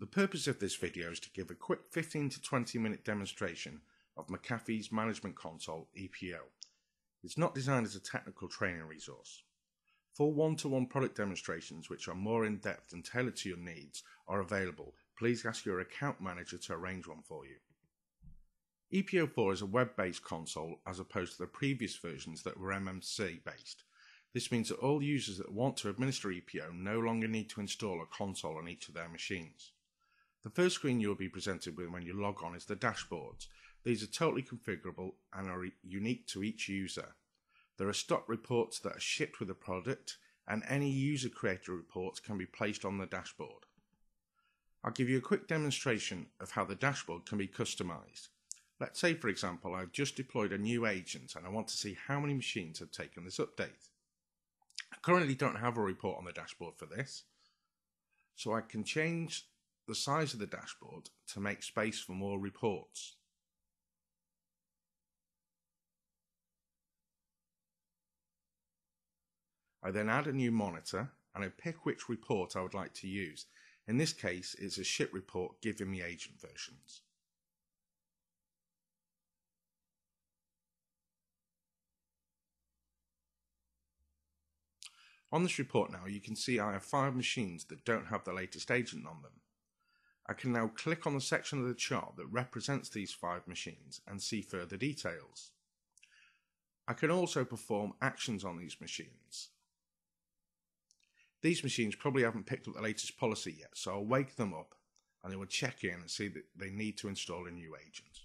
The purpose of this video is to give a quick 15 to 20 minute demonstration of McAfee's Management Console EPO. It's not designed as a technical training resource. Full one-to-one product demonstrations which are more in-depth and tailored to your needs are available. Please ask your account manager to arrange one for you. EPO4 is a web-based console as opposed to the previous versions that were MMC based. This means that all users that want to administer EPO no longer need to install a console on each of their machines. The first screen you will be presented with when you log on is the dashboards. These are totally configurable and are unique to each user. There are stock reports that are shipped with the product and any user created reports can be placed on the dashboard. I'll give you a quick demonstration of how the dashboard can be customized. Let's say for example I've just deployed a new agent and I want to see how many machines have taken this update. I currently don't have a report on the dashboard for this, so I can change the size of the dashboard to make space for more reports. I then add a new monitor and I pick which report I would like to use. In this case, it's a ship report giving me agent versions. On this report now, you can see I have five machines that don't have the latest agent on them. I can now click on the section of the chart that represents these five machines and see further details. I can also perform actions on these machines. These machines probably haven't picked up the latest policy yet, so I'll wake them up and they will check in and see that they need to install a new agent.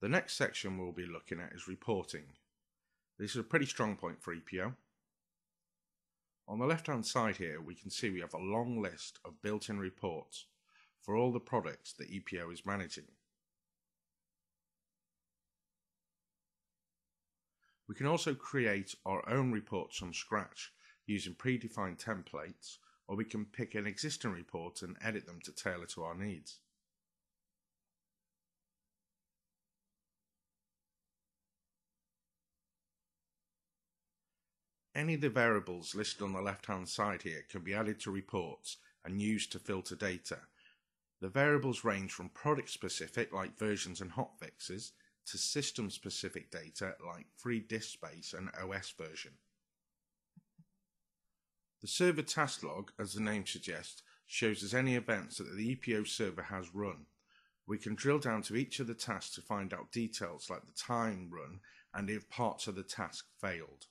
The next section we'll be looking at is reporting. This is a pretty strong point for EPO. On the left hand side here we can see we have a long list of built-in reports for all the products that EPO is managing. We can also create our own reports from scratch using predefined templates or we can pick an existing report and edit them to tailor to our needs. Any of the variables listed on the left hand side here can be added to reports and used to filter data. The variables range from product specific like versions and hotfixes to system specific data like free disk space and OS version. The server task log, as the name suggests, shows us any events that the EPO server has run. We can drill down to each of the tasks to find out details like the time run and if parts of the task failed.